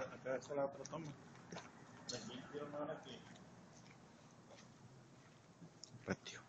acá es pues, la otra toma. De aquí quiero ahora que Patio.